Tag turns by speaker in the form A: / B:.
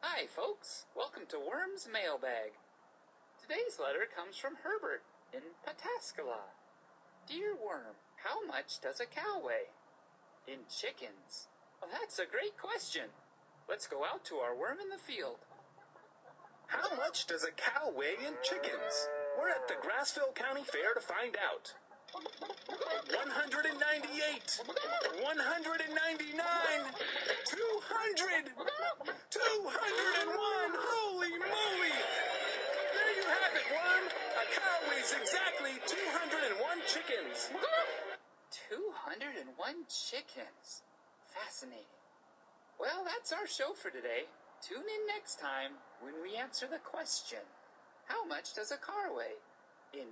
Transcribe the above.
A: Hi, folks. Welcome to Worms Mailbag. Today's letter comes from Herbert in Pataskala. Dear Worm, how much does a cow weigh? In chickens. Well, that's a great question. Let's go out to our worm in the field.
B: How much does a cow weigh in chickens? We're at the Grassville County Fair to find out. 198, 199, 200, 201. Holy moly! There you have it, worm. A cow weighs exactly 201 chickens.
A: 201 chickens. Fascinating. Well, that's our show for today. Tune in next time when we answer the question How much does a car weigh? In.